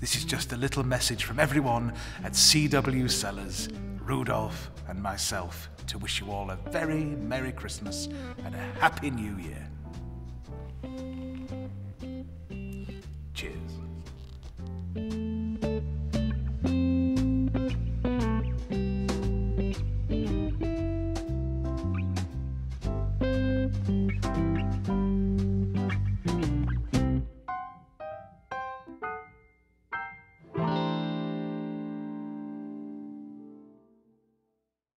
This is just a little message from everyone at CW Sellors, Rudolph, and myself to wish you all a very Merry Christmas and a Happy New Year.